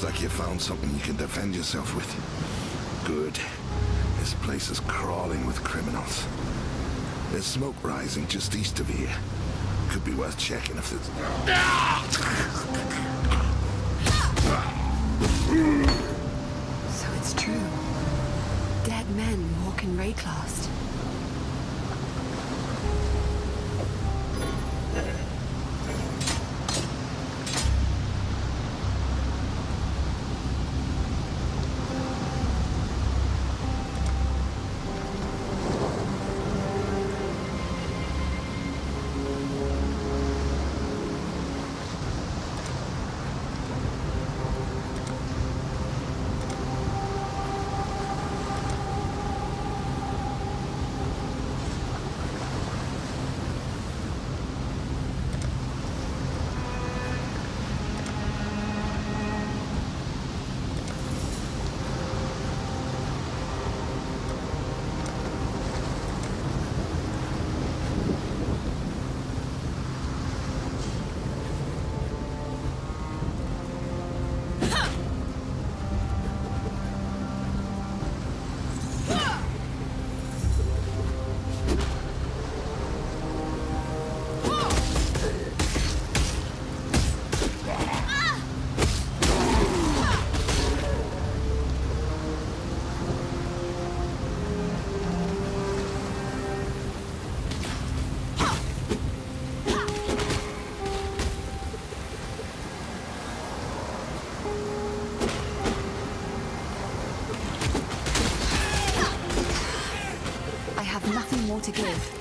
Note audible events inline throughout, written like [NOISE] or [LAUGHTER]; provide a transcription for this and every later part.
Looks like you found something you can defend yourself with. Good. This place is crawling with criminals. There's smoke rising just east of here. Could be worth checking if there's... So it's true. Dead men walk in Wraeclast. More to give.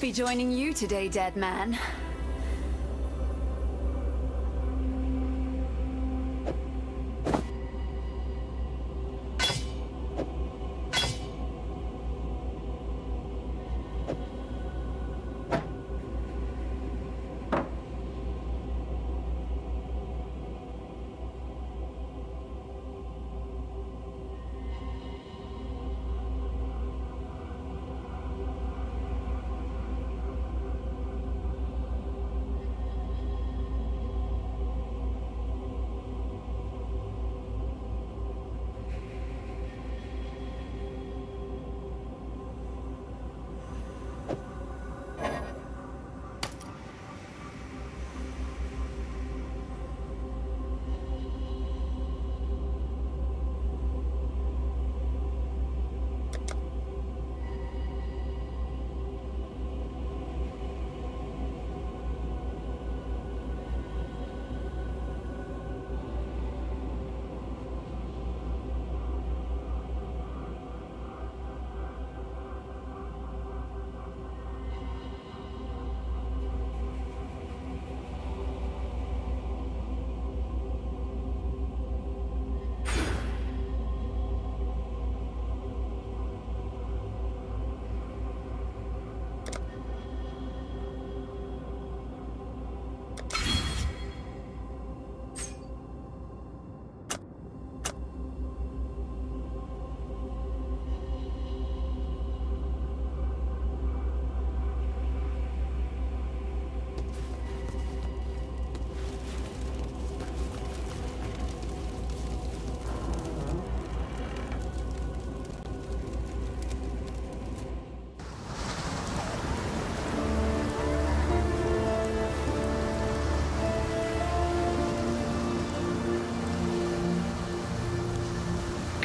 Be joining you today, dead man.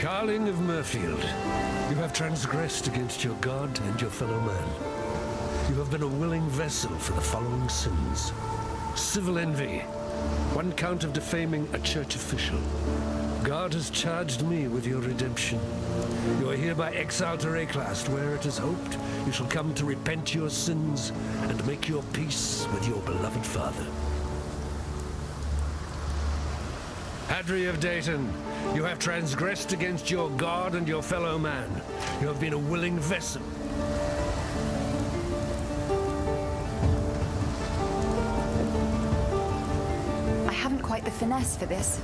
Carling of Murfield, you have transgressed against your god and your fellow man. You have been a willing vessel for the following sins. Civil envy, one count of defaming a church official. God has charged me with your redemption. You are hereby exiled to Wraeclast, where it is hoped you shall come to repent your sins and make your peace with your beloved father. Hadri of Dayton, you have transgressed against your God and your fellow man. You have been a willing vessel. I haven't quite the finesse for this.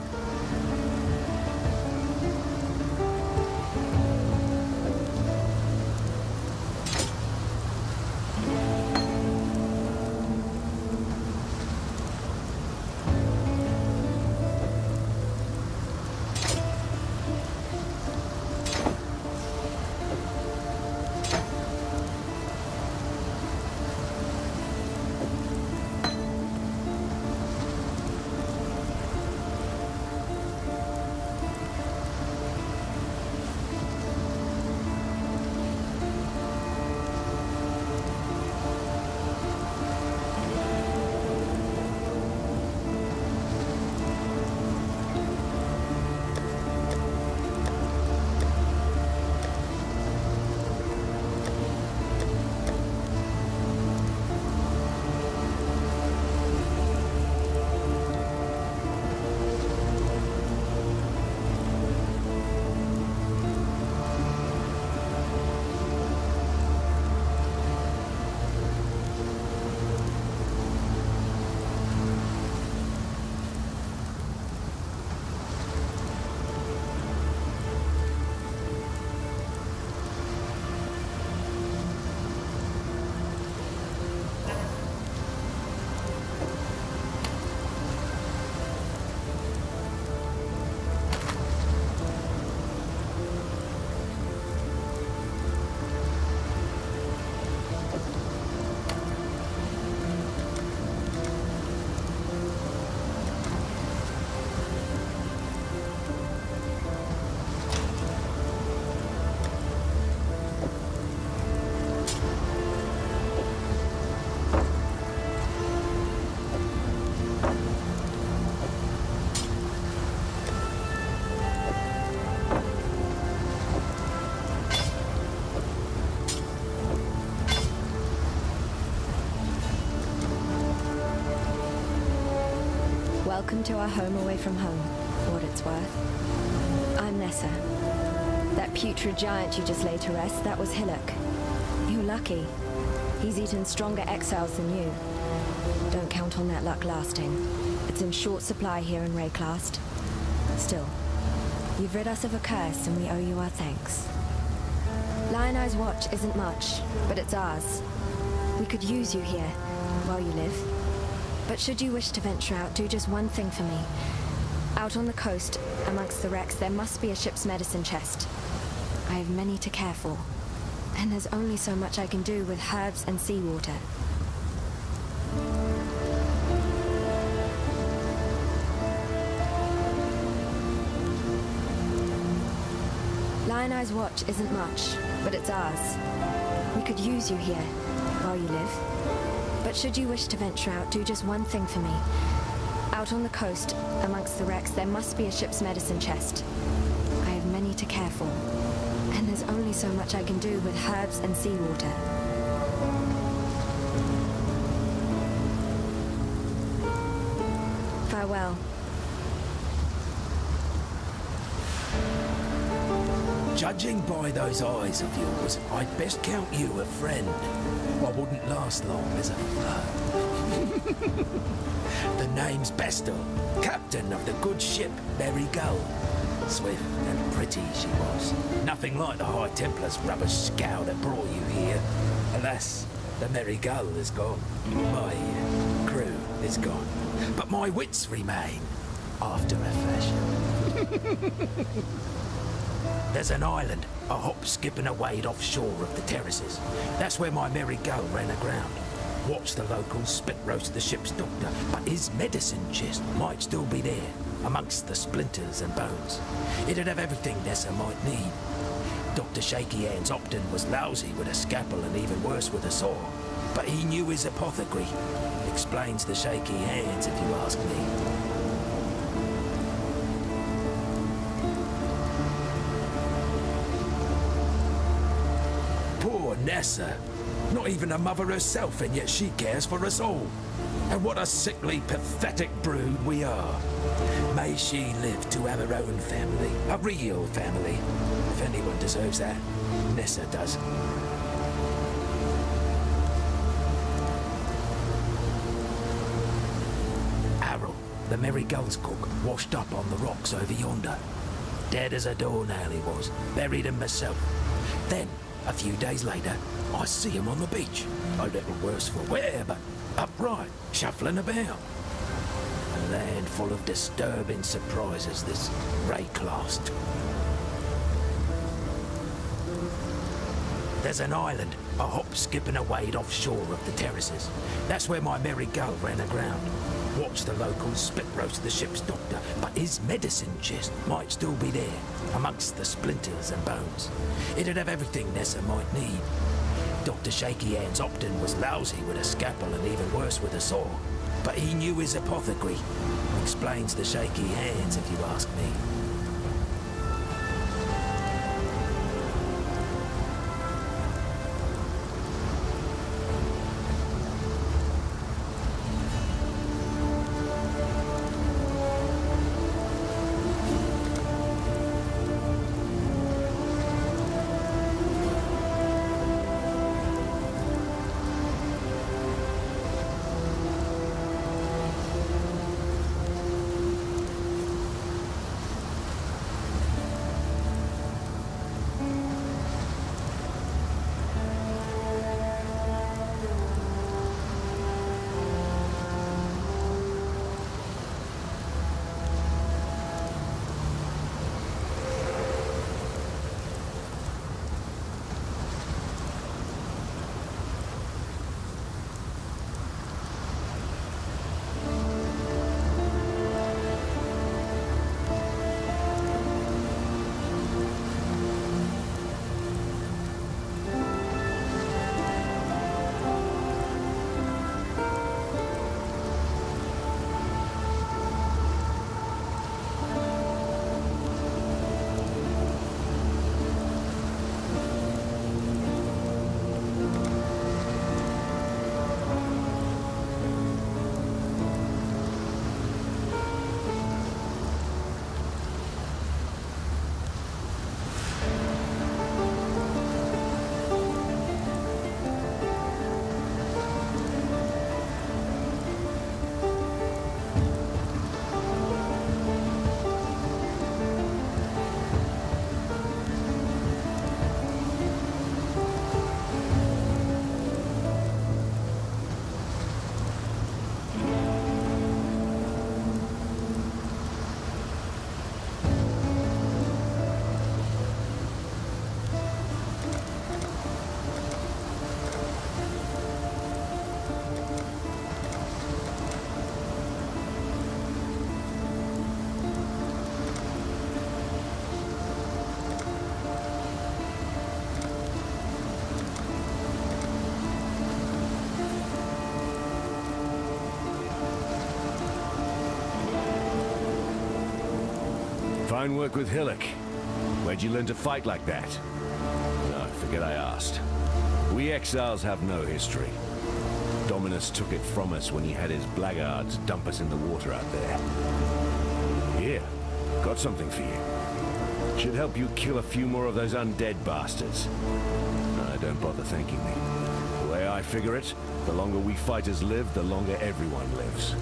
Welcome to our home away from home, what it's worth. I'm Nessa. That putrid giant you just laid to rest, that was Hillock. You're lucky. He's eaten stronger exiles than you. Don't count on that luck lasting. It's in short supply here in Wraeclast. Still, you've rid us of a curse and we owe you our thanks. Lioneye's watch isn't much, but it's ours. We could use you here, while you live. But should you wish to venture out, do just one thing for me. Out on the coast, amongst the wrecks, there must be a ship's medicine chest. I have many to care for. And there's only so much I can do with herbs and seawater. Lioneye's watch isn't much, but it's ours. We could use you here. But should you wish to venture out, do just one thing for me. Out on the coast, amongst the wrecks, there must be a ship's medicine chest. I have many to care for. And there's only so much I can do with herbs and seawater. Farewell. Judging by those eyes of yours, I'd best count you a friend. I wouldn't last long as a foe. [LAUGHS] the name's Bestel, captain of the good ship Merry Gull. Swift and pretty she was. Nothing like the High Templar's rubber scow that brought you here. Alas, the Merry Gull is gone. My crew is gone. But my wits remain, after a fashion. [LAUGHS] There's an island, a hop, skip and a wade offshore of the terraces. That's where my Merry Gull ran aground. Watch the locals spit roast the ship's doctor, but his medicine chest might still be there, amongst the splinters and bones. It'd have everything Nessa might need. Dr. Shaky Hands Opton was lousy with a scalpel and even worse with a saw. But he knew his apothecary. Explains the shaky hands, if you ask me. Nessa. Not even a mother herself, and yet she cares for us all. And what a sickly, pathetic brood we are. May she live to have her own family, a real family. If anyone deserves that, Nessa does. Harold, the Merry Gull's cook, washed up on the rocks over yonder. Dead as a doornail he was, buried him myself. Then, a few days later, I see him on the beach. A little worse for wear, but upright, shuffling about. A land full of disturbing surprises, this Wraeclast. There's an island, a hop, skip and a wade offshore of the terraces. That's where my merry gull ran aground. Watched the locals spit roast the ship's doctor, but his medicine chest might still be there, amongst the splinters and bones. It'd have everything Nessa might need. Dr. Shaky Hands Opton was lousy with a scalpel and even worse with a saw. But he knew his apothecary. Explains the shaky hands, if you ask me. Fine work with Hillock. Where'd you learn to fight like that? Ah, no, forget I asked. We exiles have no history. Dominus took it from us when he had his blackguards dump us in the water out there. Here, got something for you. Should help you kill a few more of those undead bastards. I don't bother thanking me. The way I figure it, the longer we fighters live, the longer everyone lives.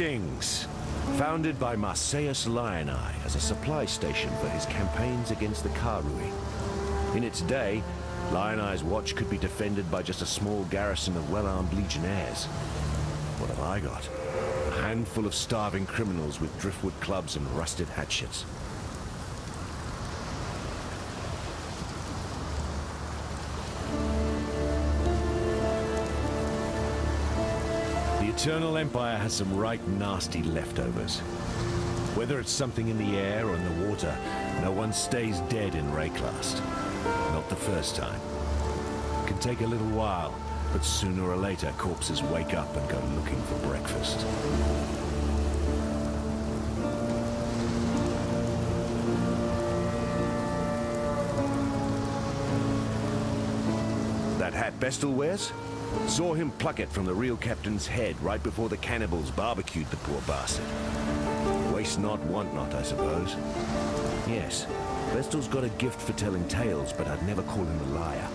Greetings! Founded by Marceus Lioneye as a supply station for his campaigns against the Karui. In its day, Lioneye's watch could be defended by just a small garrison of well-armed legionnaires. What have I got? A handful of starving criminals with driftwood clubs and rusted hatchets. Eternal Empire has some right nasty leftovers. Whether it's something in the air or in the water, no one stays dead in Wraeclast. Not the first time. It Can take a little while, but sooner or later corpses wake up and go looking for breakfast. That hat Bestel wears? Saw him pluck it from the real captain's head right before the cannibals barbecued the poor bastard. Waste not, want not, I suppose. Yes, Bestel's got a gift for telling tales, but I'd never call him a liar.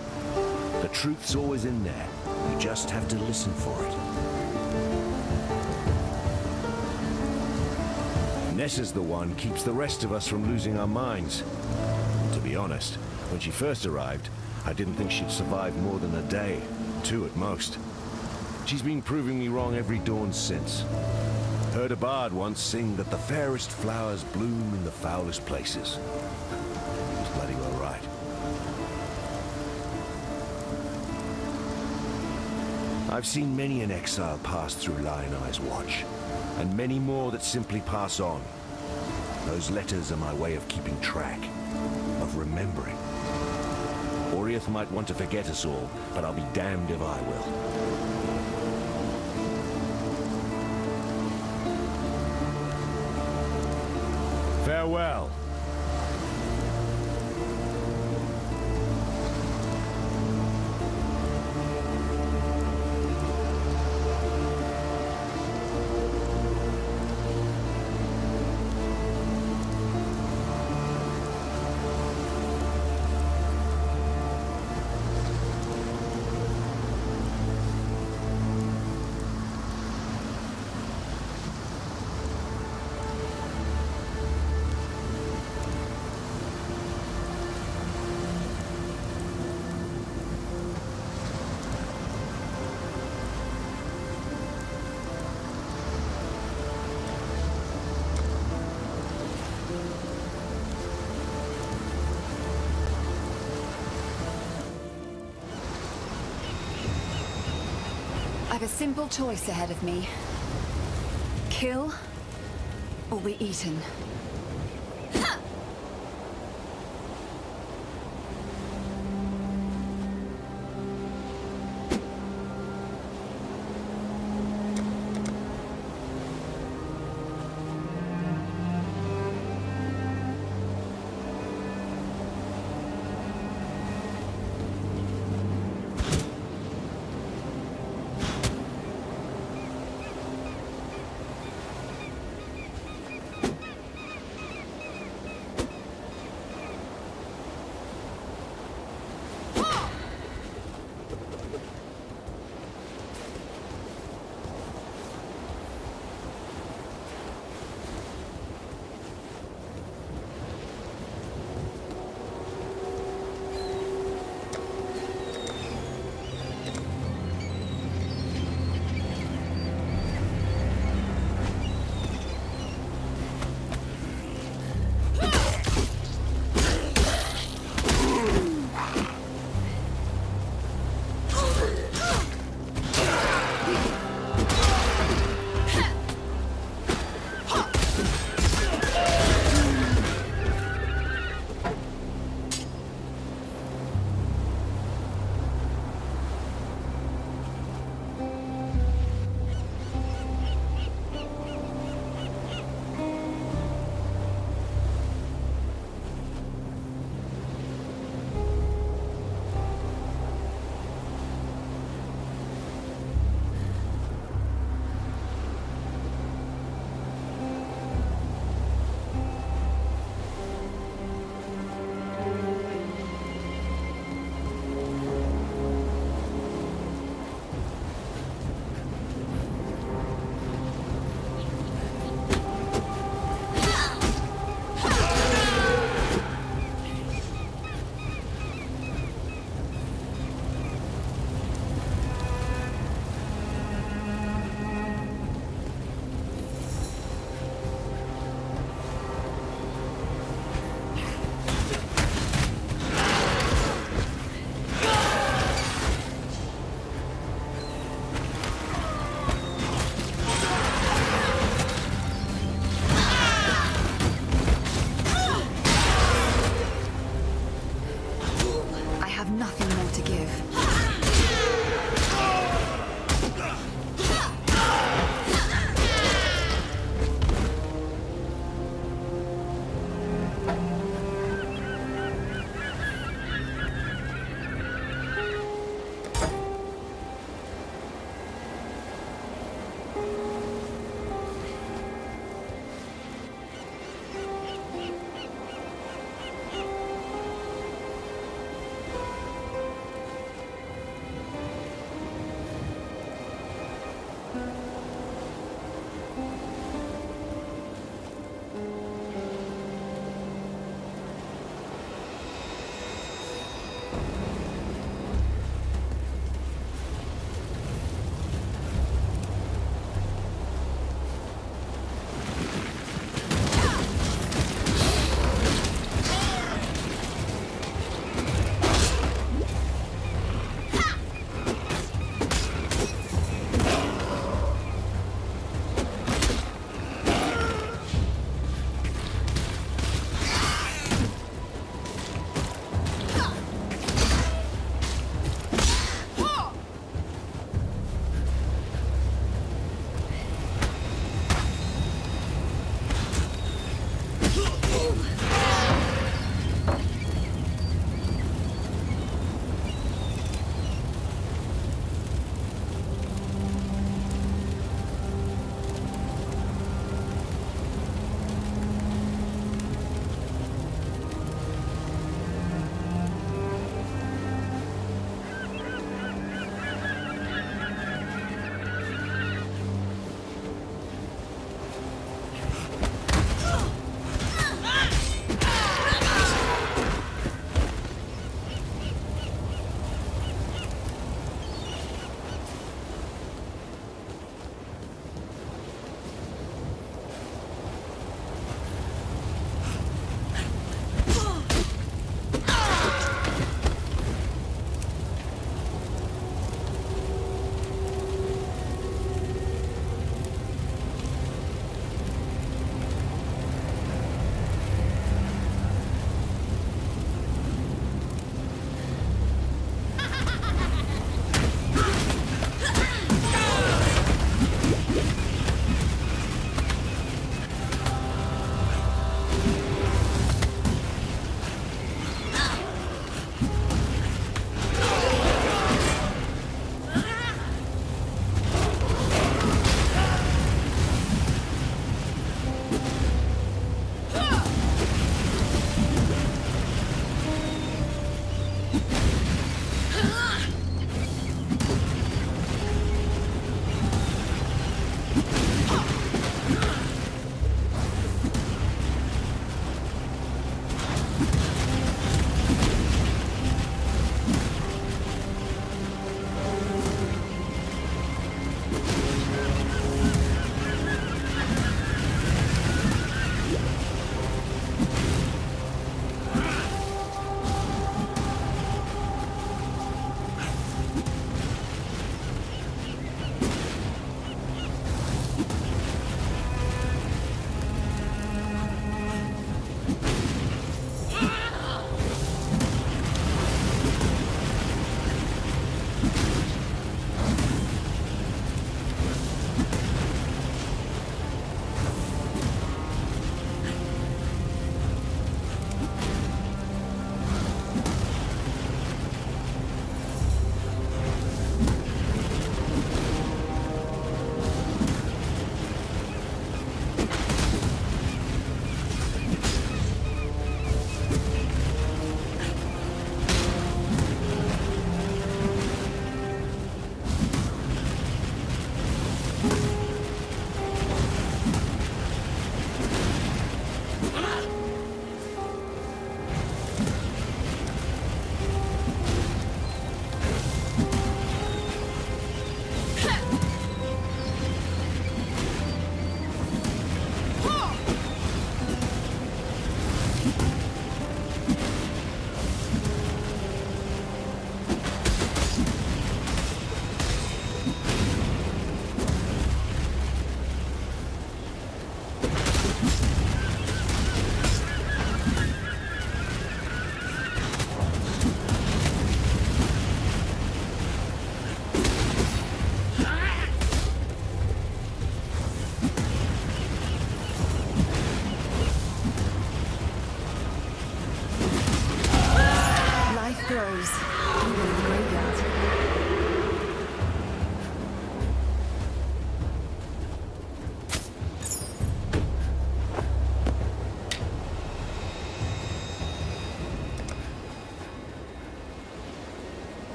The truth's always in there. You just have to listen for it. Nessa's the one keeps the rest of us from losing our minds. To be honest, when she first arrived, I didn't think she'd survive more than a day, two at most. She's been proving me wrong every dawn since. Heard a bard once sing that the fairest flowers bloom in the foulest places. He's bloody well right. I've seen many an exile pass through Lion Eye's watch, and many more that simply pass on. Those letters are my way of keeping track, of remembering. Oriath might want to forget us all, but I'll be damned if I will. Farewell. I've a simple choice ahead of me. Kill or be eaten.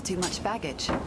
Far too much baggage.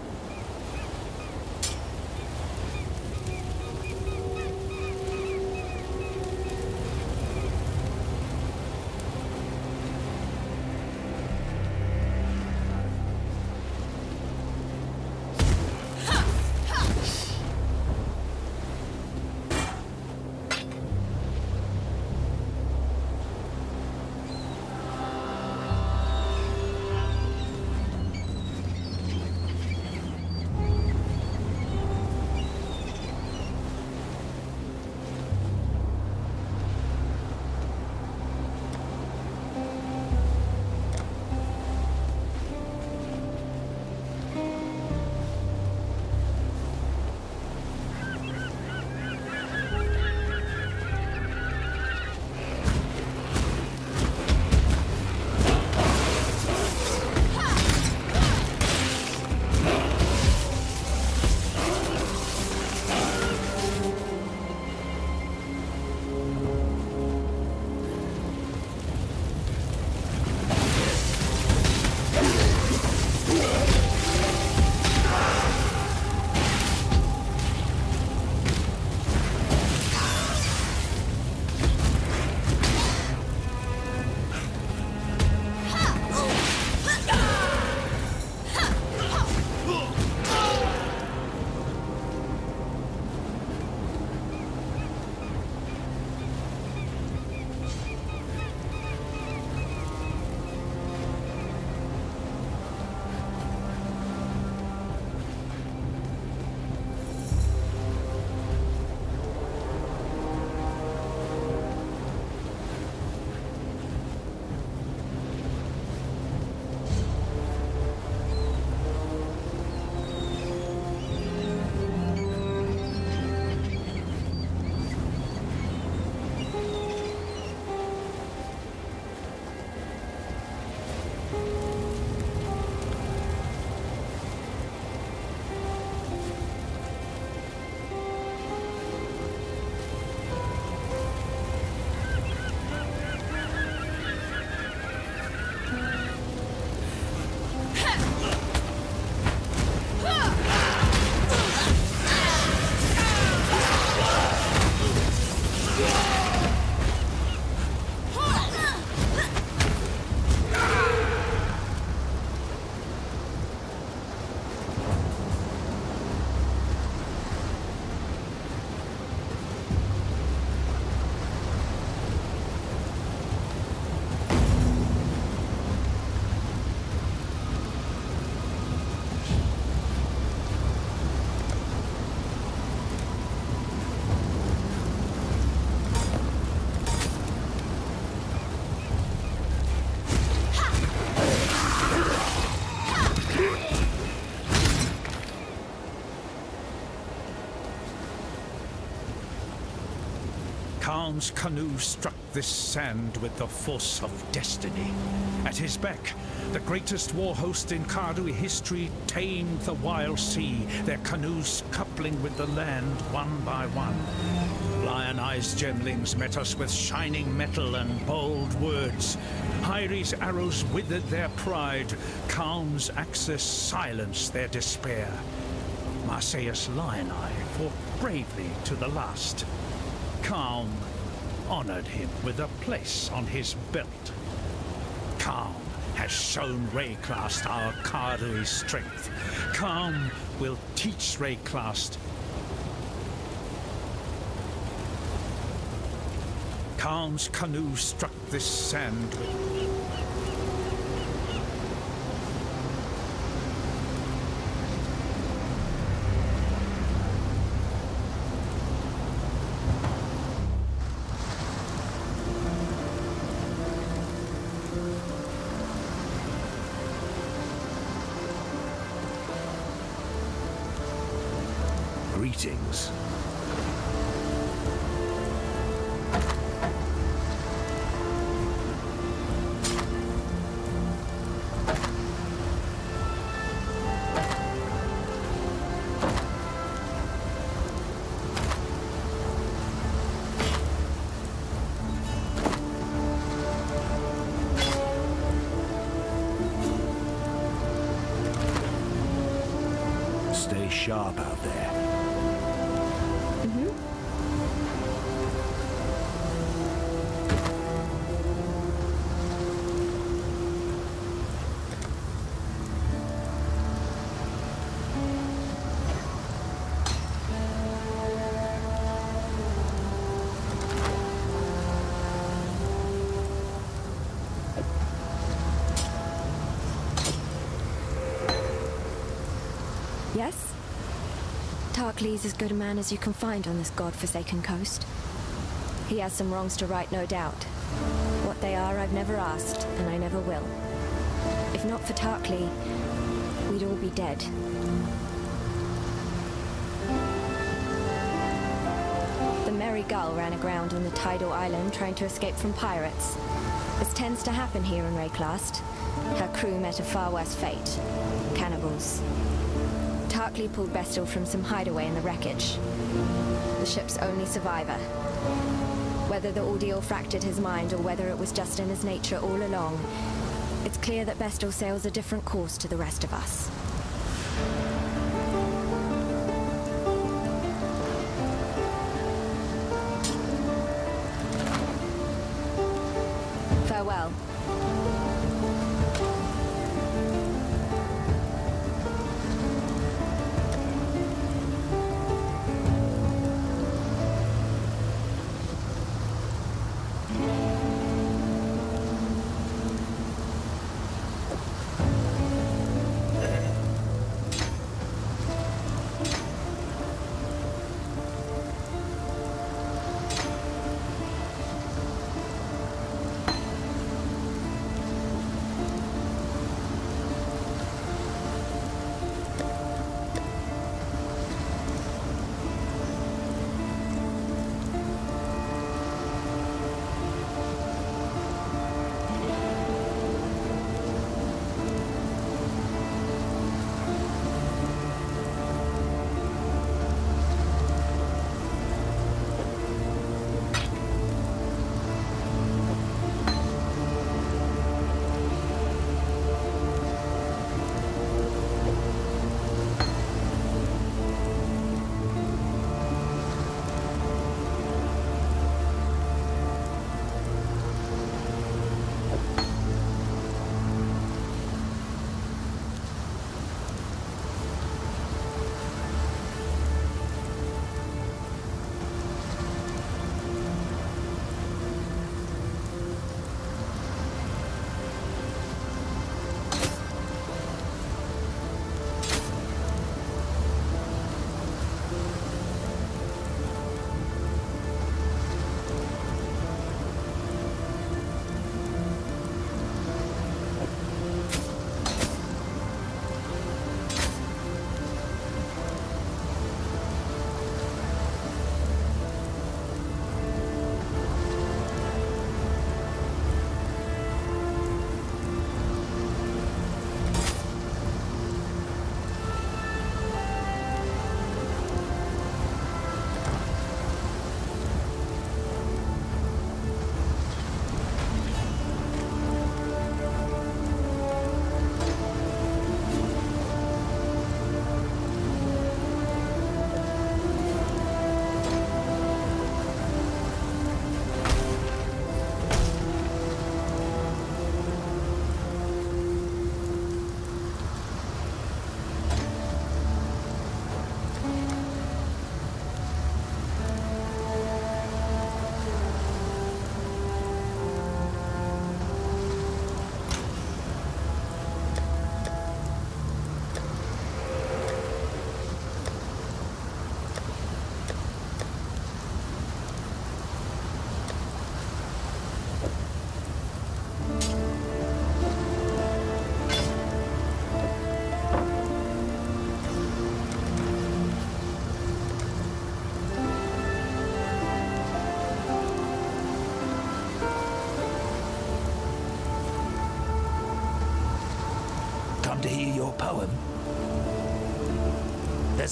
Kaom's canoe struck this sand with the force of destiny. At his beck, the greatest war host in Karui history tamed the wild sea, their canoes coupling with the land one by one. Lioneye's gemlings met us with shining metal and bold words. Hyrri's arrows withered their pride. Kaom's axes silenced their despair. Marceus Lioneye fought bravely to the last. Kaom honored him with a place on his belt. Kaom has shown Wraeclast our Karui strength. Kaom will teach Wraeclast. Kaom's canoe struck this sand with... sharp out there. Tarkleigh's as good a man as you can find on this god-forsaken coast. He has some wrongs to right, no doubt. What they are, I've never asked, and I never will. If not for Tarkleigh, we'd all be dead. The Merry Gull ran aground on the tidal island trying to escape from pirates. As tends to happen here in Wraeclast, her crew met a far worse fate. Cannibals. Pulled Bestel from some hideaway in the wreckage. The ship's only survivor. Whether the ordeal fractured his mind or whether it was just in his nature all along, it's clear that Bestel sails a different course to the rest of us.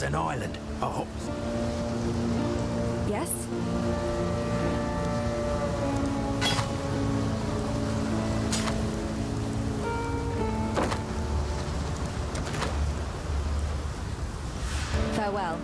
There's an island. Oh, Yes? Farewell.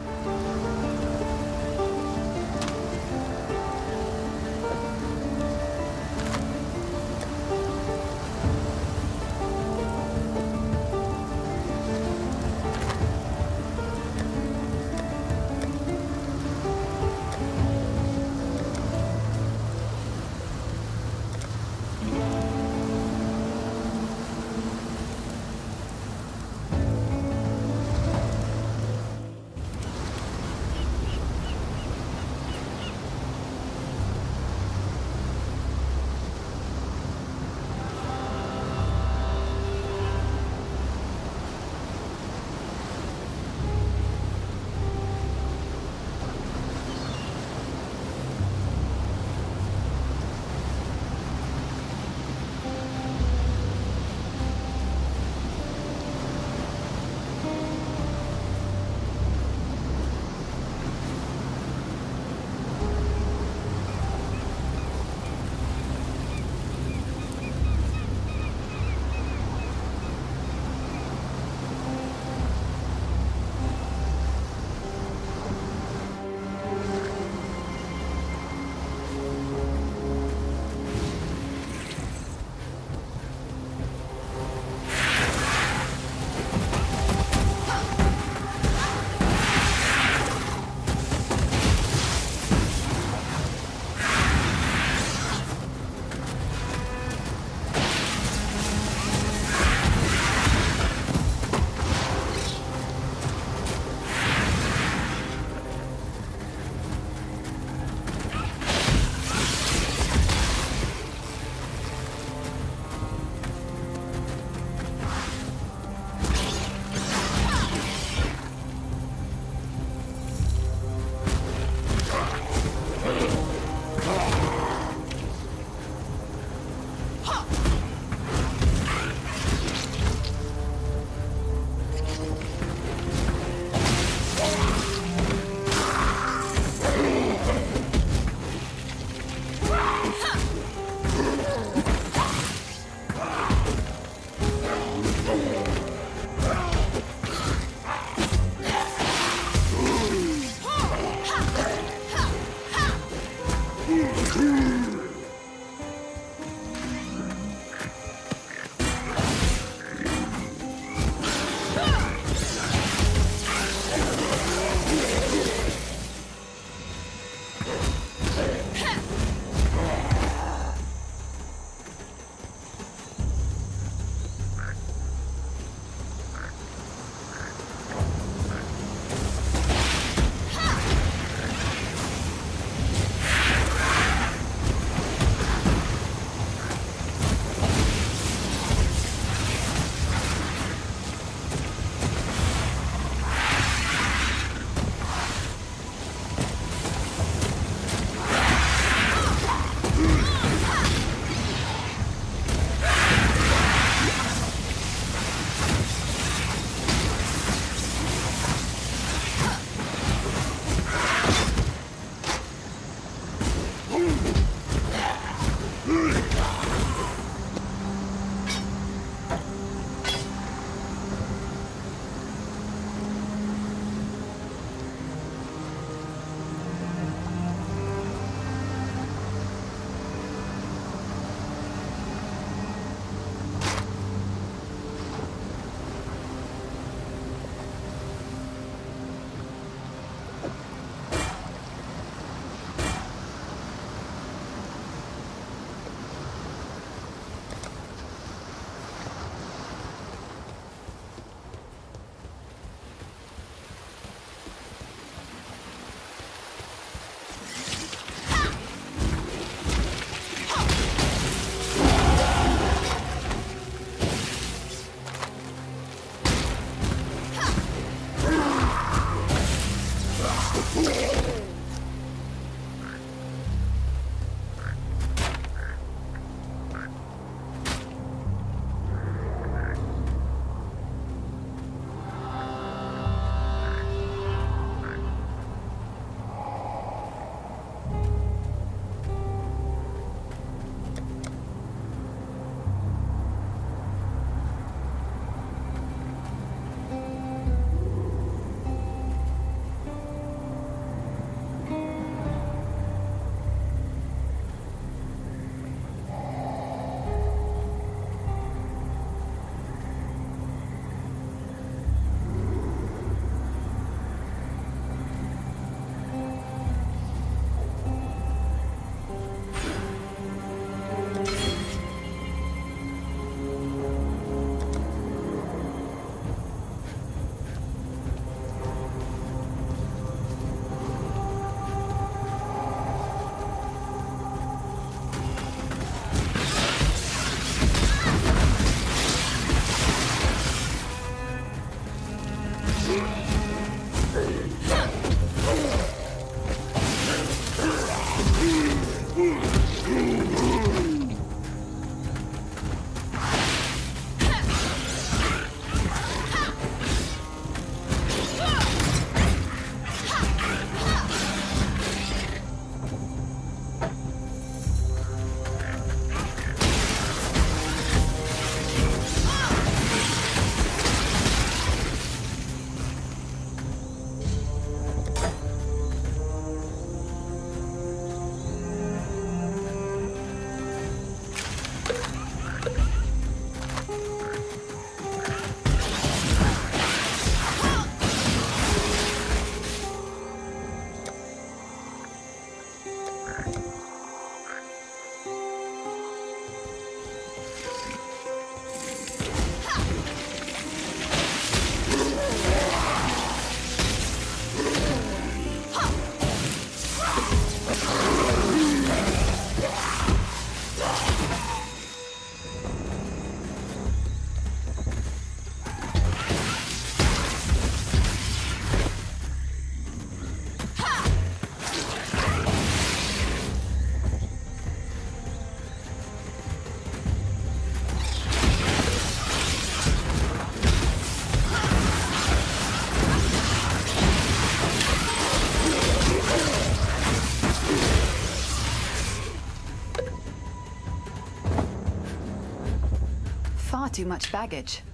Too much baggage.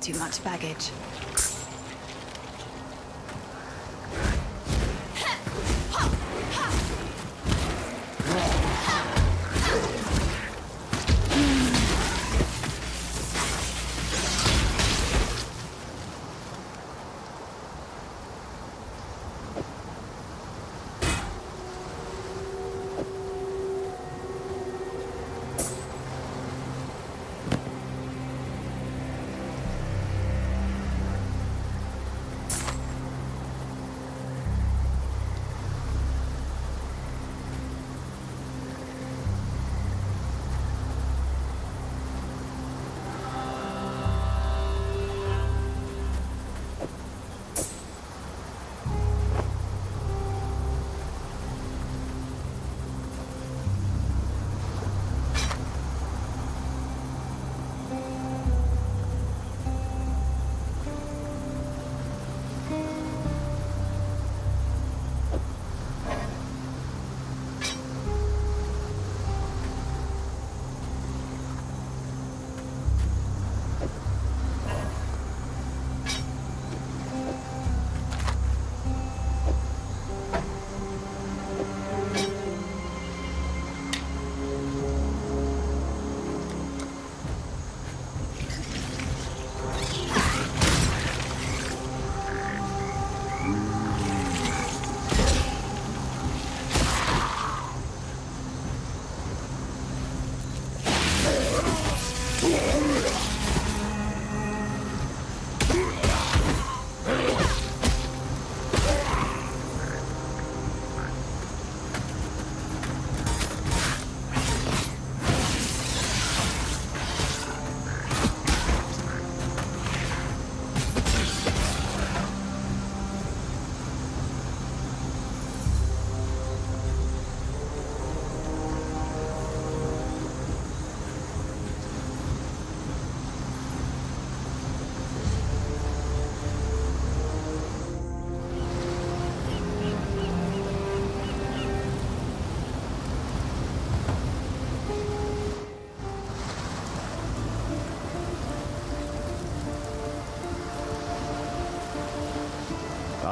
Too much baggage.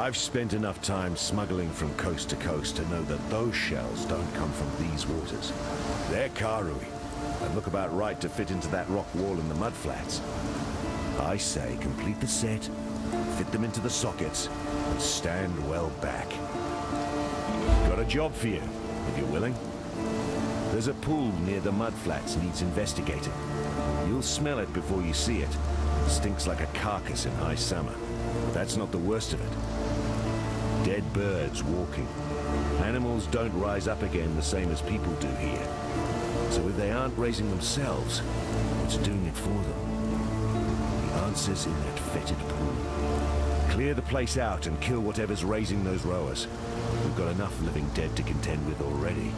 I've spent enough time smuggling from coast to coast to know that those shells don't come from these waters. They're Karui, and look about right to fit into that rock wall in the mudflats. I say complete the set, fit them into the sockets, and stand well back. Got a job for you, if you're willing. There's a pool near the mudflats needs investigating. You'll smell it before you see it. Stinks like a carcass in high summer. But that's not the worst of it. Dead birds walking. Animals don't rise up again the same as people do here. So if they aren't raising themselves, it's doing it for them? The answer's in that fetid pool. Clear the place out and kill whatever's raising those rhoas. We've got enough living dead to contend with already.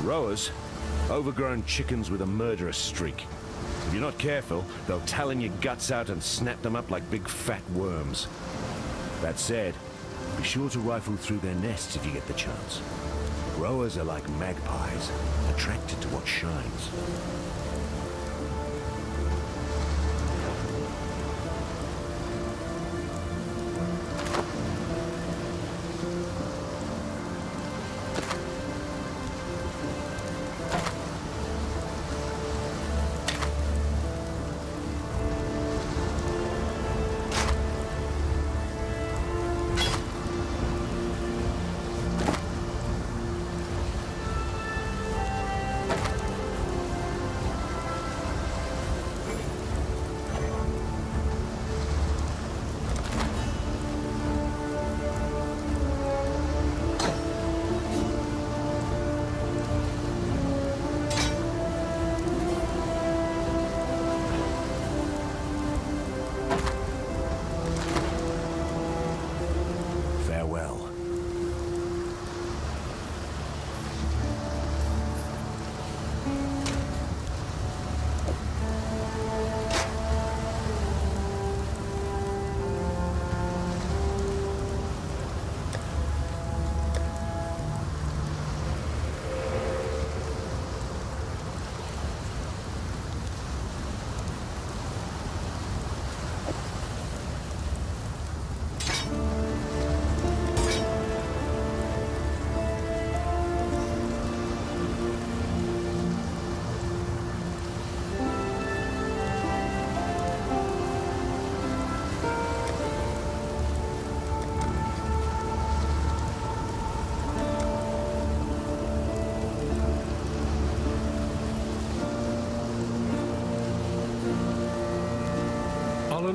Rhoas? Overgrown chickens with a murderous streak. If you're not careful, they'll talon your guts out and snap them up like big fat worms. That said, be sure to rifle through their nests if you get the chance. Rhoas are like magpies, attracted to what shines.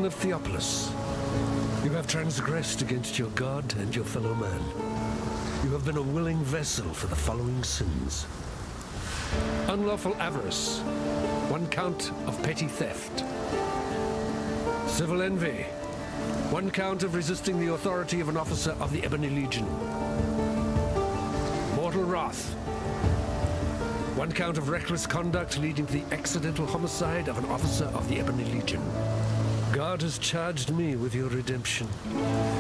Of Theopolis, you have transgressed against your god and your fellow man. You have been a willing vessel for the following sins. Unlawful avarice, one count of petty theft. Civil envy, one count of resisting the authority of an officer of the Ebony Legion. Mortal wrath, one count of reckless conduct leading to the accidental homicide of an officer of the Ebony Legion. God has charged me with your redemption.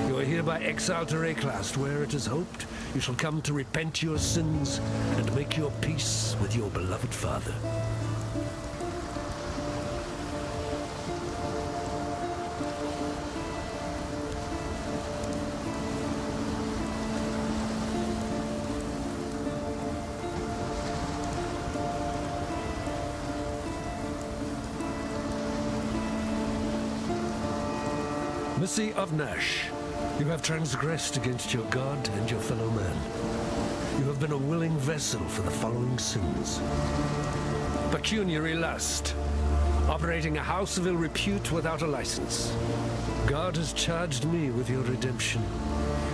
You are hereby exiled to Wraeclast, where it is hoped you shall come to repent your sins and make your peace with your beloved father. Missy of Nash, you have transgressed against your God and your fellow man. You have been a willing vessel for the following sins. Pecuniary lust, operating a house of ill repute without a license. God has charged me with your redemption.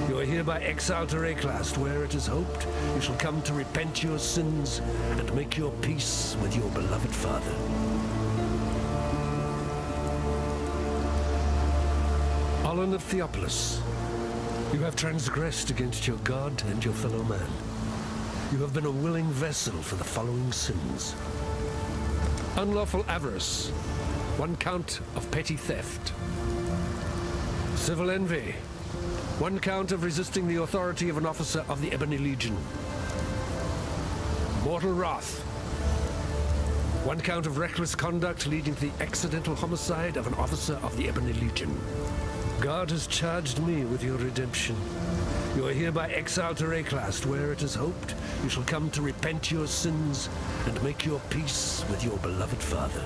You are hereby exiled to Wraeclast, where it is hoped you shall come to repent your sins and make your peace with your beloved father. Olin of Theopolis, you have transgressed against your God and your fellow man. You have been a willing vessel for the following sins. Unlawful avarice, one count of petty theft. Civil envy, one count of resisting the authority of an officer of the Ebony Legion. Mortal wrath, one count of reckless conduct leading to the accidental homicide of an officer of the Ebony Legion. God has charged me with your redemption. You are hereby exiled to Wraeclast, where it is hoped you shall come to repent your sins and make your peace with your beloved father.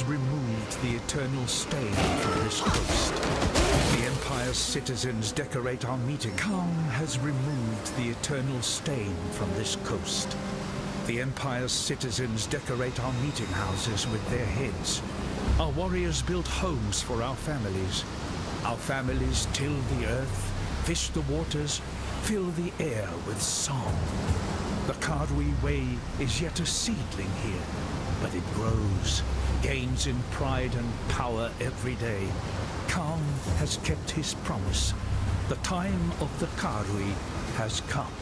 Has removed the eternal stain from this coast. The Empire's citizens decorate our meeting. Kaom has removed the eternal stain from this coast. The Empire's citizens decorate our meeting houses with their heads. Our warriors build homes for our families. Our families till the earth, fish the waters, fill the air with song. The Karui Way is yet a seedling here, but it grows, gains in pride and power every day. Kaom has kept his promise. The time of the Karui has come.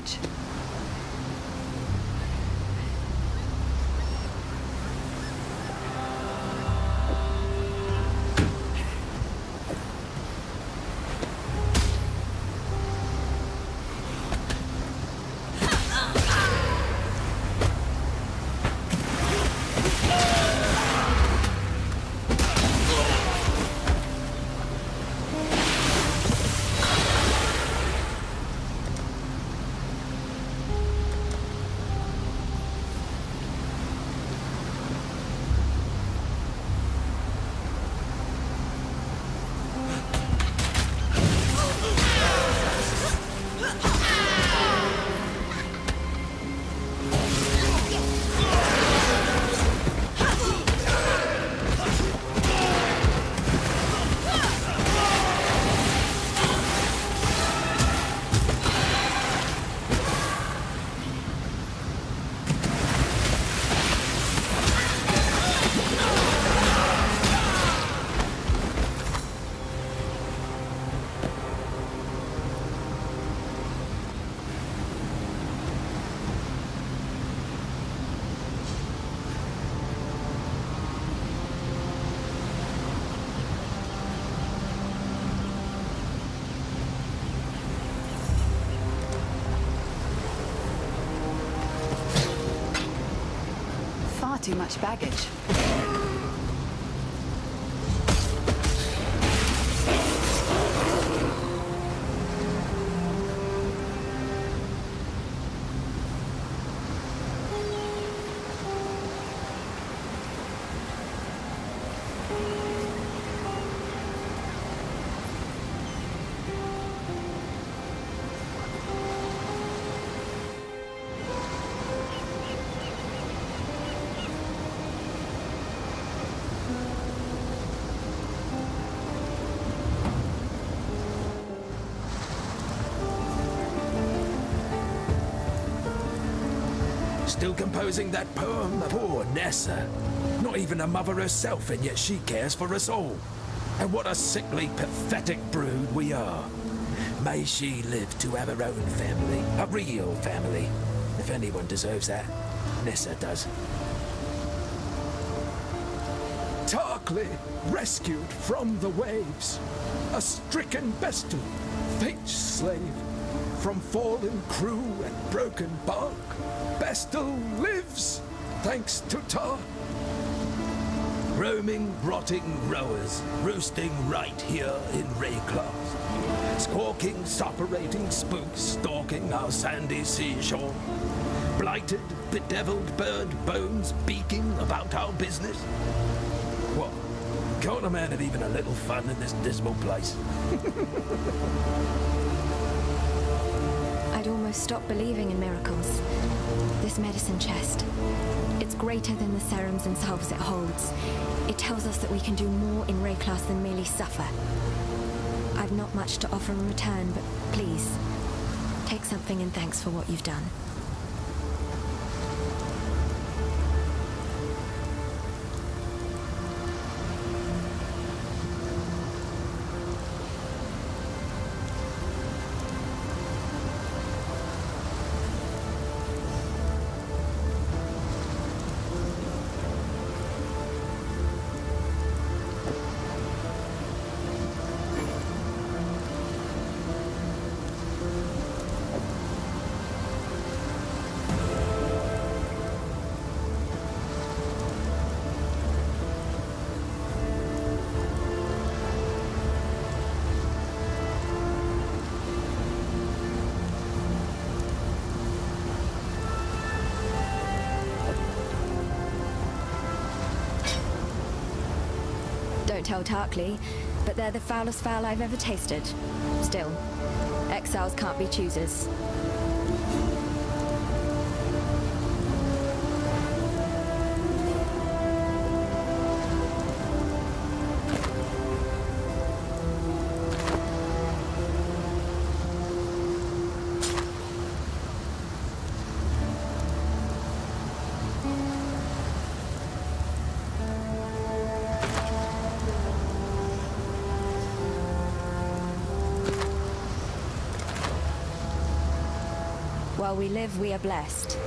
Too too much baggage. Still composing that poem? Poor Nessa. Not even a mother herself, and yet she cares for us all. And what a sickly, pathetic brood we are. May she live to have her own family, a real family. If anyone deserves that, Nessa does. Tarkleigh, rescued from the waves. A stricken Bestel, fate's slave. From fallen crew and broken bark, Bestel lives, thanks to Tar. Roaming, rotting rowers, roosting right here in Wraeclast. Squawking, suppurating spooks stalking our sandy seashore. Blighted, bedeviled bird bones beaking about our business. What? Can't a man have even a little fun in this dismal place? [LAUGHS] Almost stopped believing in miracles. This medicine chest. It's greater than the serums and salves it holds. It tells us that we can do more in Wraeclast than merely suffer. I've not much to offer in return, but please, take something in thanks for what you've done. But they're the foulest fowl I've ever tasted. Still, exiles can't be choosers. While we live, we are blessed.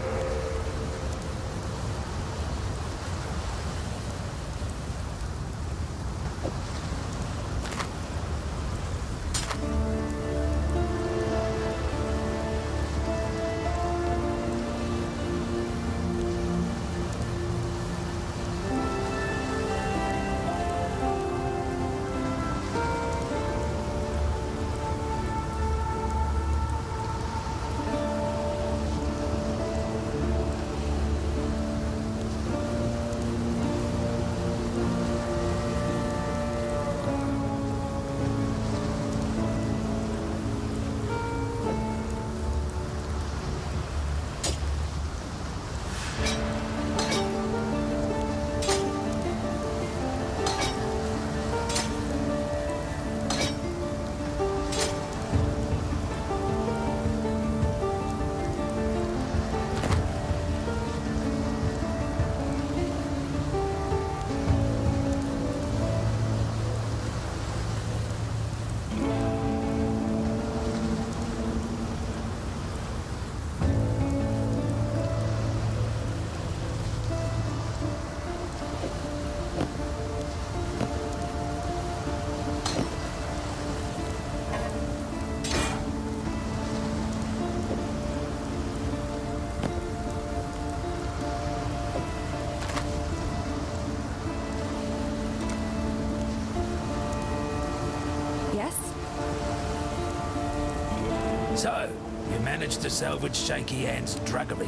Managed to salvage Shaky Hand's druggery.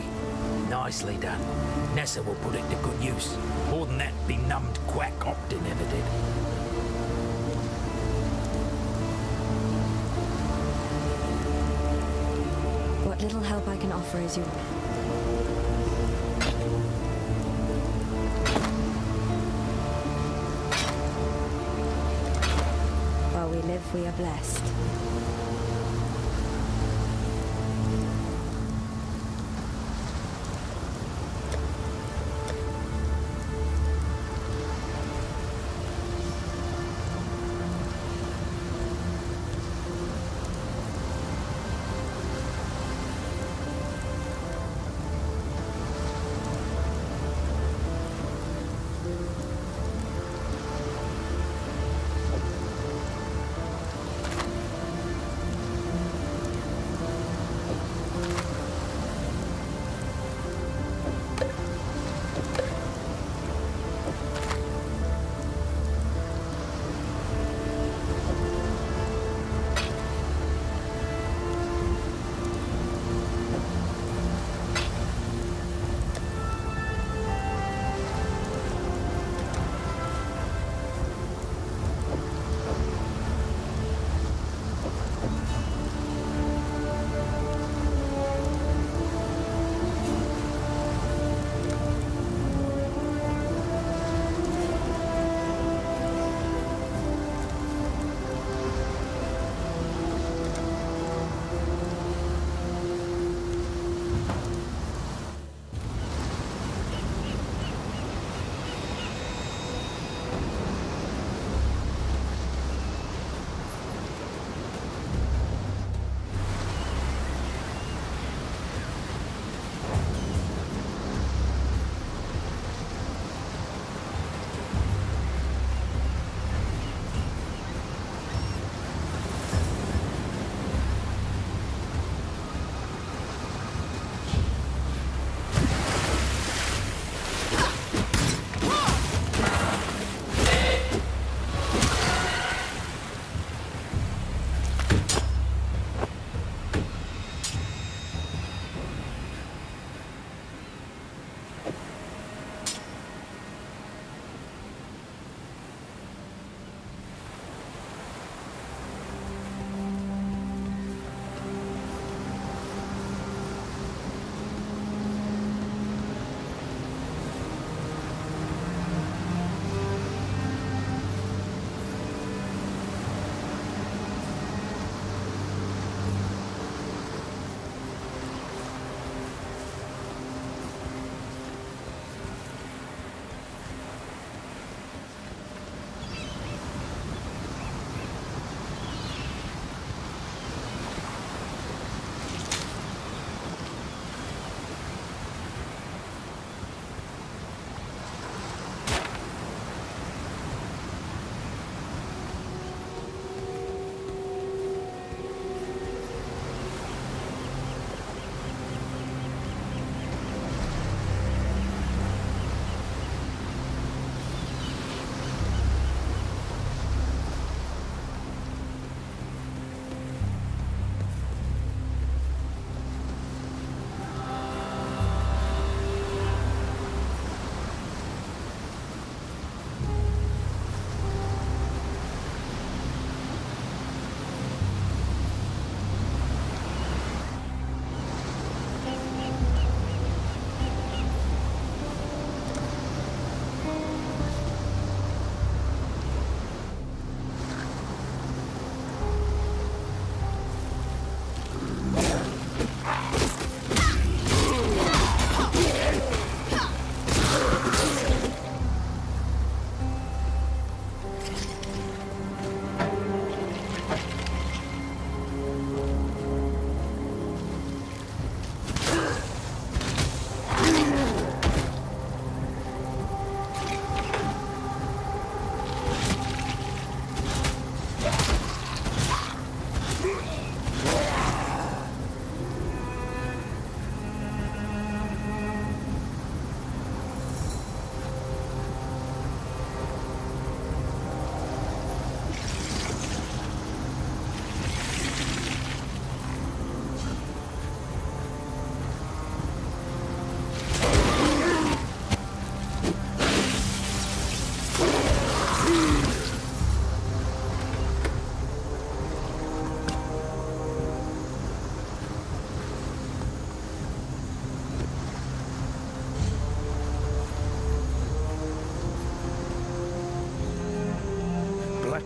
Nicely done. Nessa will put it to good use. More than that benumbed quack Optin ever did. What little help I can offer is your... While we live, we are blessed.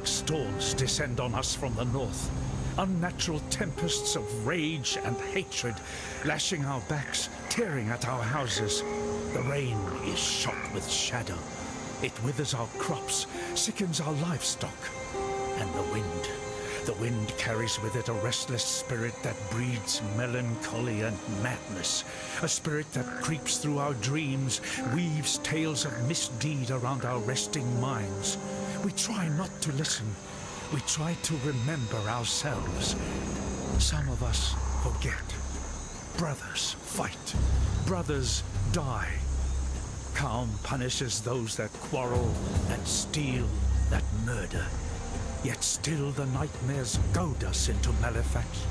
Dark storms descend on us from the north. Unnatural tempests of rage and hatred, lashing our backs, tearing at our houses. The rain is shot with shadow. It withers our crops, sickens our livestock. And the wind. The wind carries with it a restless spirit that breeds melancholy and madness. A spirit that creeps through our dreams, weaves tales of misdeed around our resting minds. We try not to listen. We try to remember ourselves. Some of us forget. Brothers fight. Brothers die. Kaom punishes those that quarrel, that steal, that murder. Yet still the nightmares goad us into malefaction.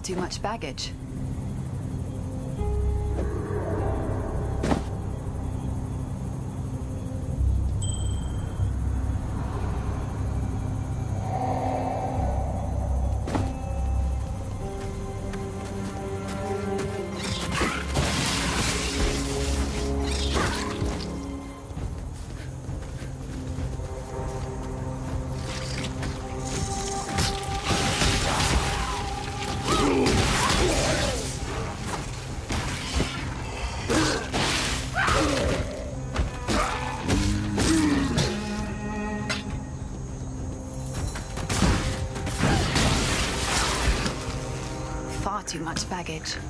Too much baggage. Too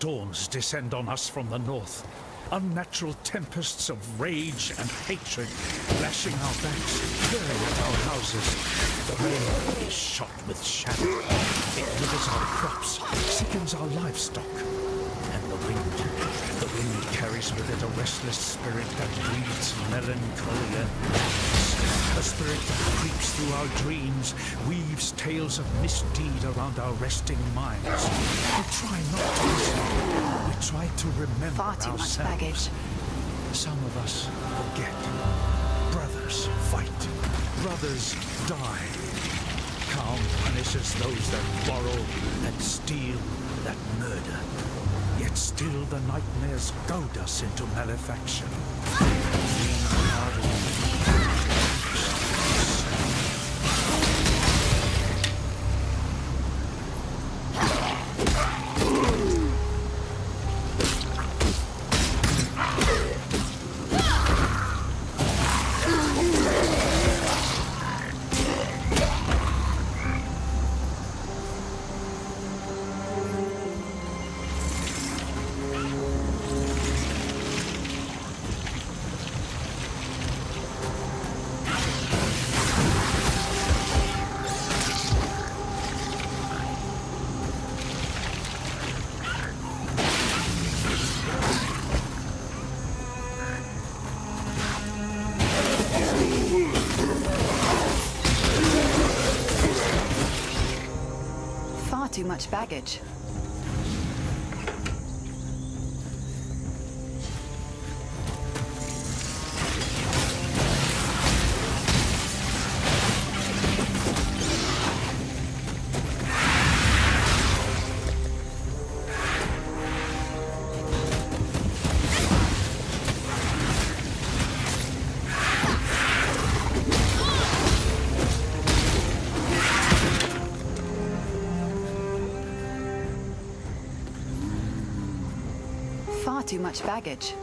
storms descend on us from the north. Unnatural tempests of rage and hatred lashing our backs, tearing at our houses. The rain is shot with shadow. It withers our crops, sickens our livestock. And the wind, the wind carries with it a restless spirit that breeds melancholy A spirit that creeps through our dreams, weaves tales of misdeed around our resting minds. We try not to listen. We try to remember Far too much ourselves. baggage. Some of us forget. Brothers fight. Brothers die. Kaom punishes those that borrow, that steal, that murder. Yet still the nightmares goad us into malefaction. Much baggage. Much baggage.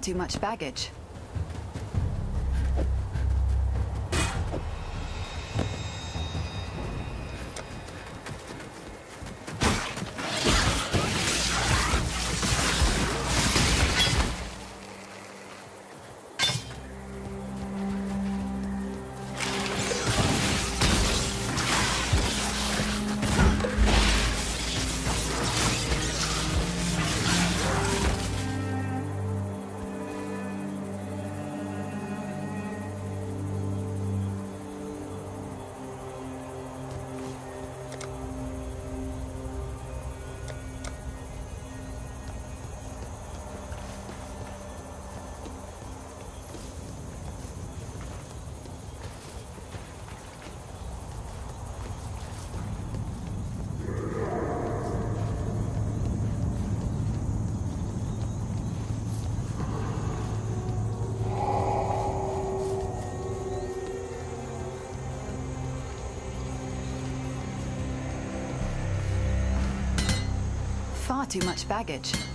Too much baggage. Far too much baggage.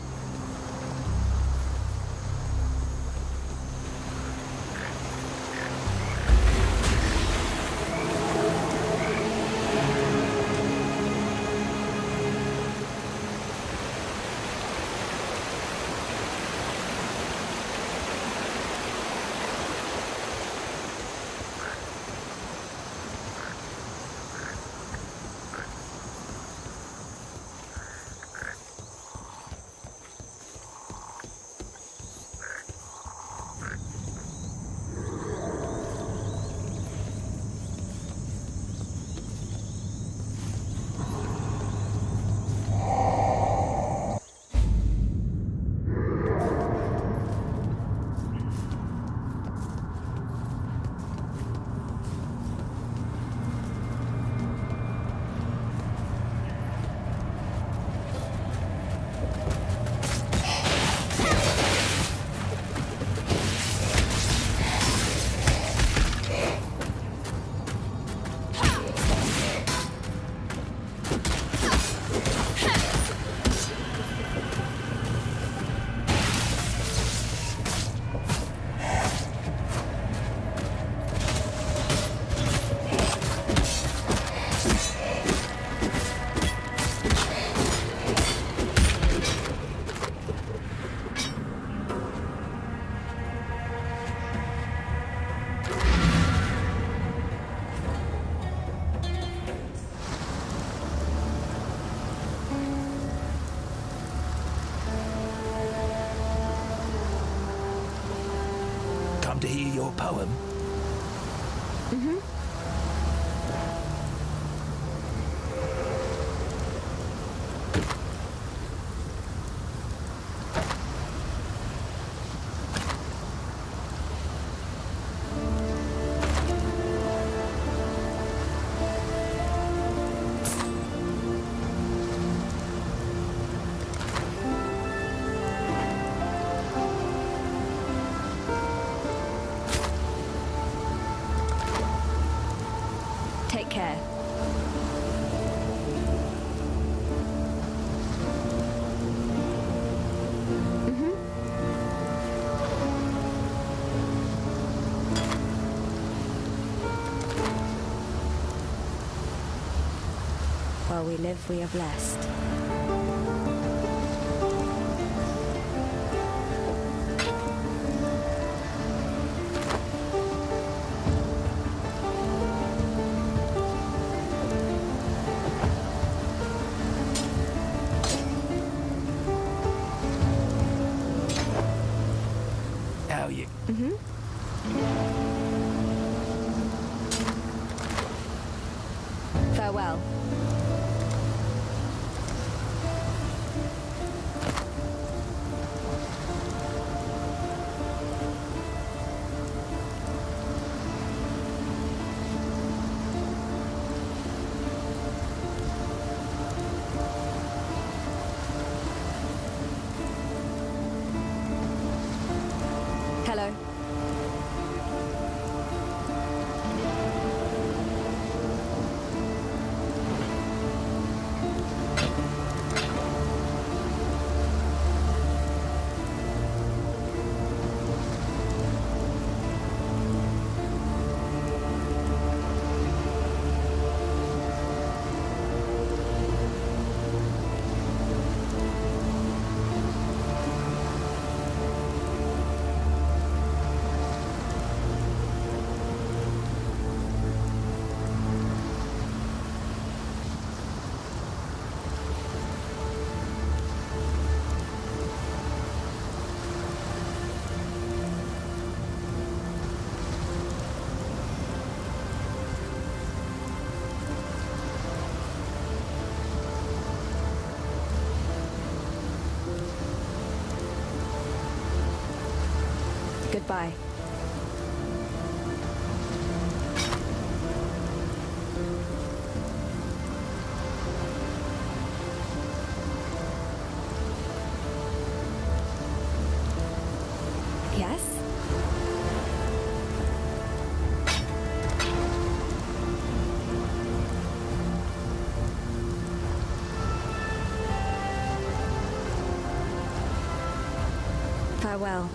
Poem? Live, we are blessed. Goodbye. Yes? Farewell.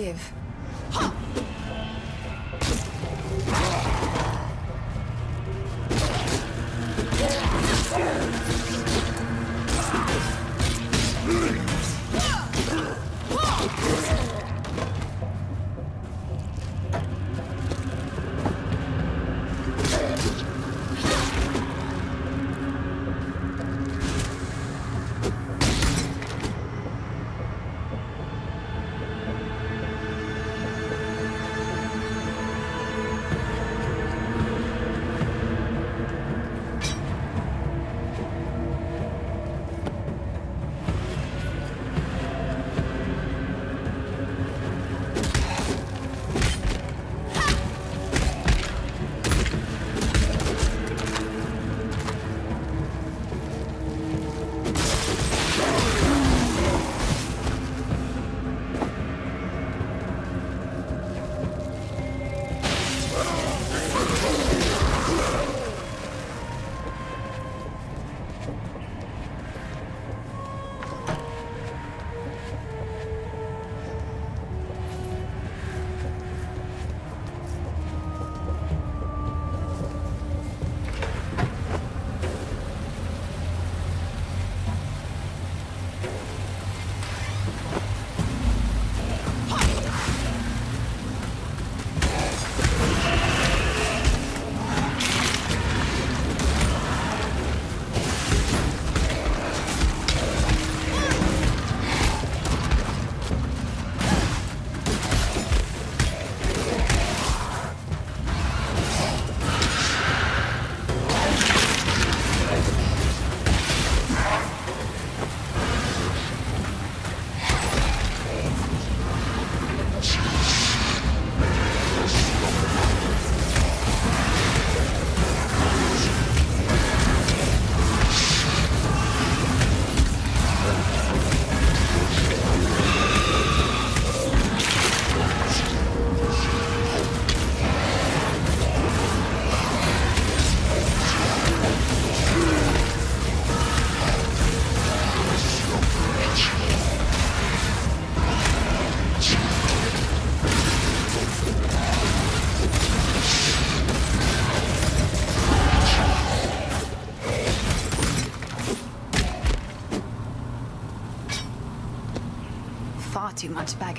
Give.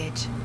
Too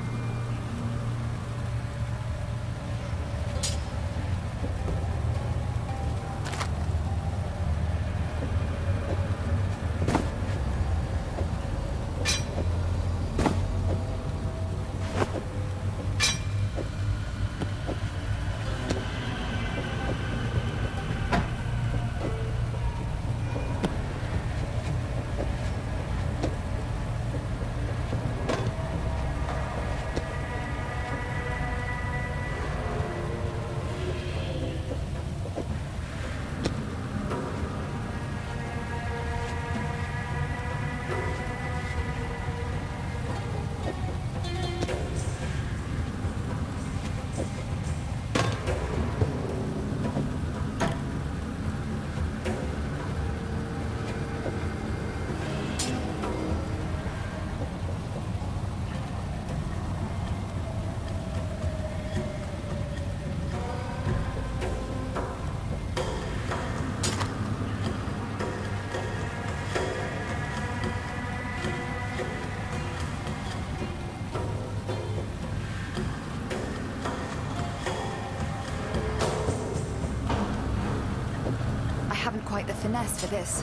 haven't quite the finesse for this.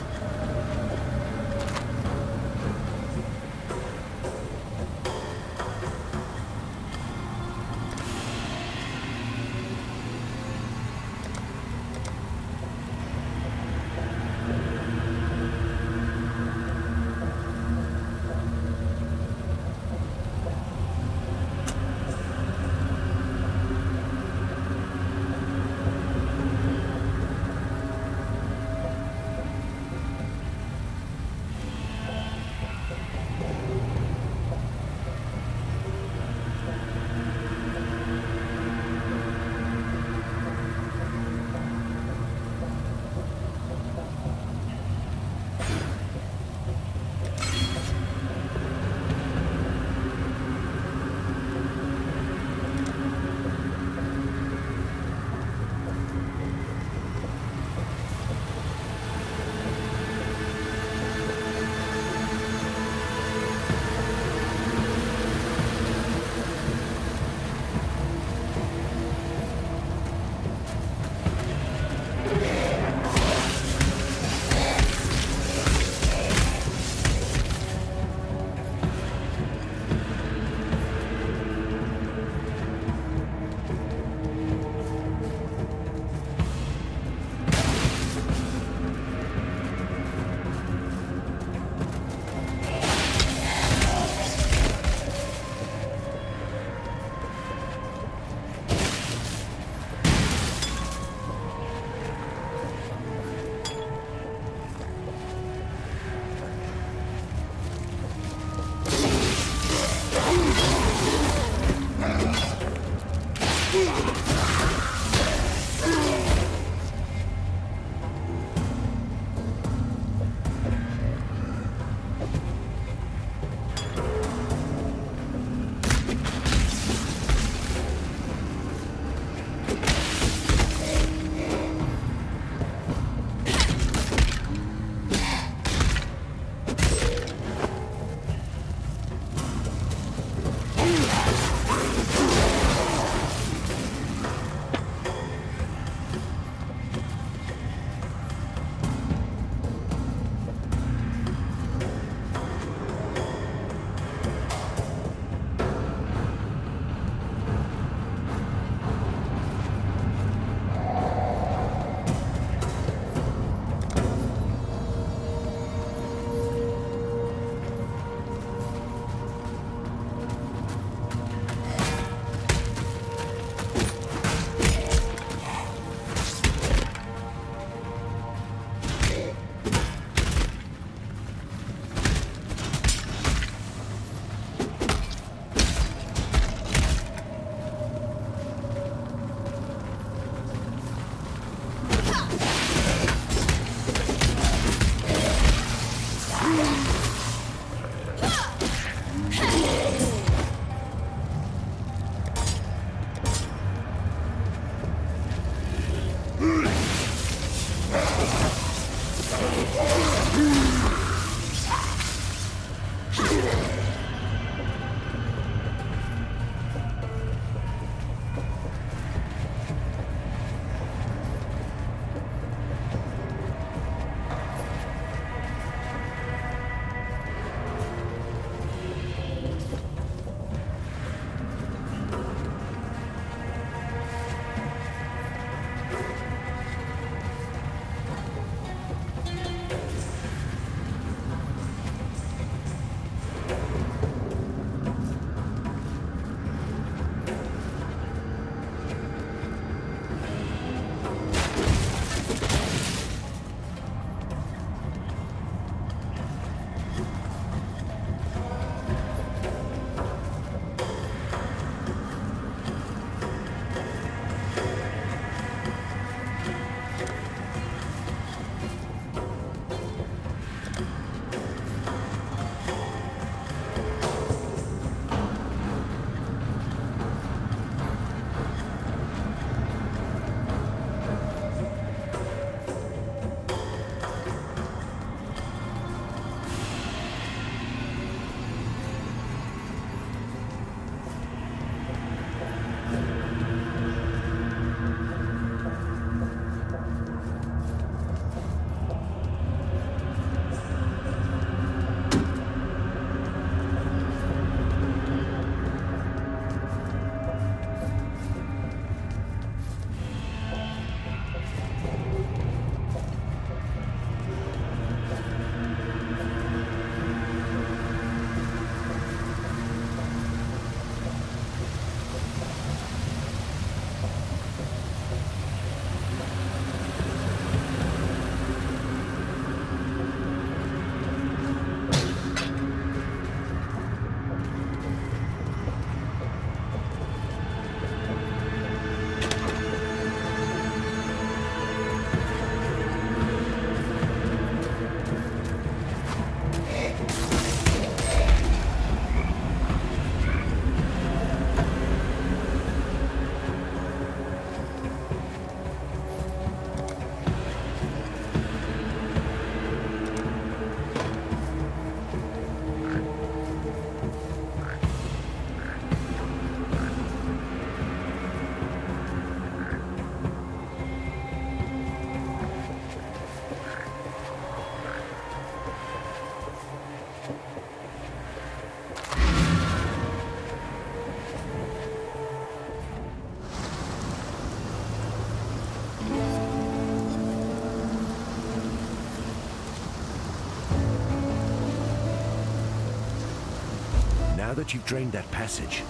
Now that you've drained that passage,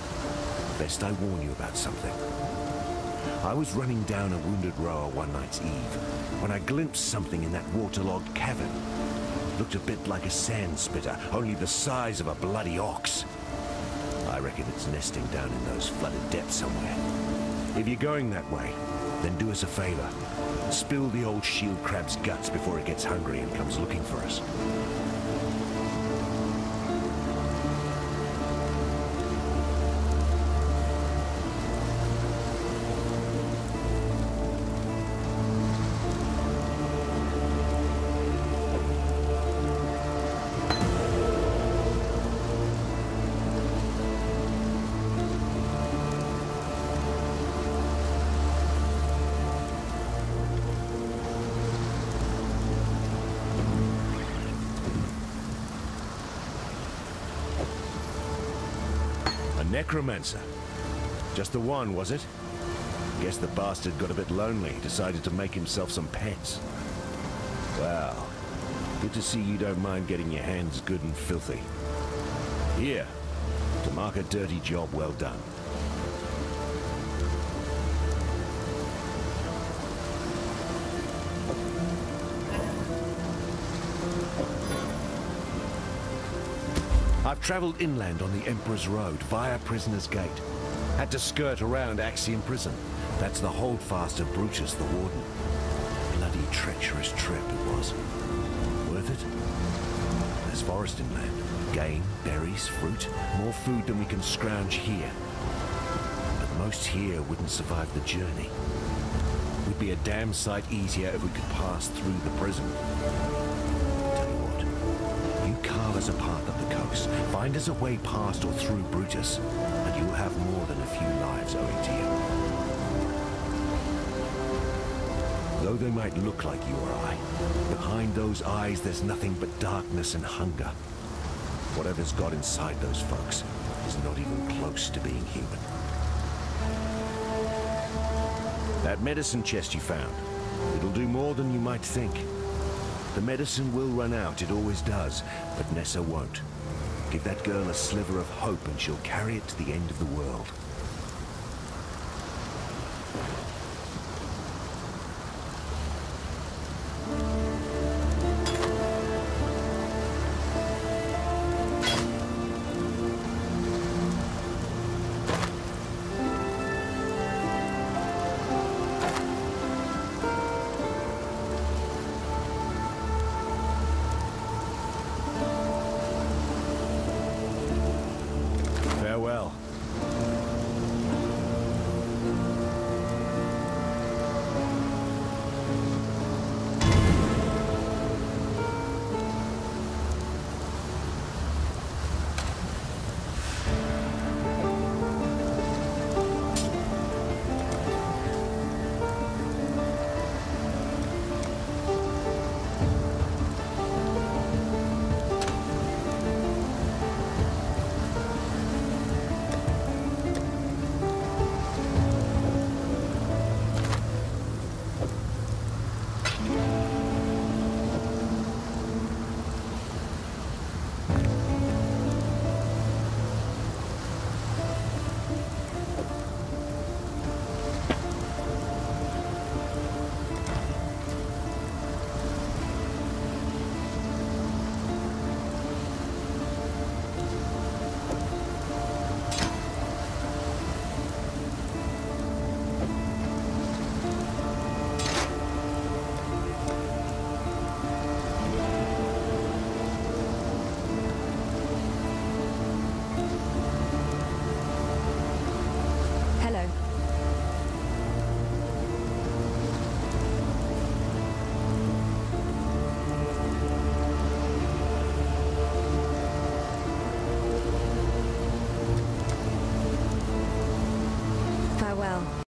best I warn you about something. I was running down a wounded rhoa one night's eve when I glimpsed something in that waterlogged cavern. Looked a bit like a sand spitter, only the size of a bloody ox. I reckon it's nesting down in those flooded depths somewhere. If you're going that way, then do us a favor. Spill the old shield crab's guts before it gets hungry and comes looking for us. Necromancer. Just the one, was it? Guess the bastard got a bit lonely, decided to make himself some pets. Well, good to see you don't mind getting your hands good and filthy. Here, to mark a dirty job well done. I've traveled inland on the Emperor's Road via Prisoner's Gate. Had to skirt around Axiom Prison. That's the holdfast of Brutus the Warden. Bloody treacherous trip it was. Worth it? There's forest inland. Game, berries, fruit. More food than we can scrounge here. But most here wouldn't survive the journey. We'd be a damn sight easier if we could pass through the prison. Tell you what, you carve us a find us a way past or through Brutus, and you'll have more than a few lives owing to you. Though they might look like you or I, behind those eyes there's nothing but darkness and hunger. Whatever's got inside those folks is not even close to being human. That medicine chest you found, it'll do more than you might think. The medicine will run out, it always does, but Nessa won't. Give that girl a sliver of hope and she'll carry it to the end of the world.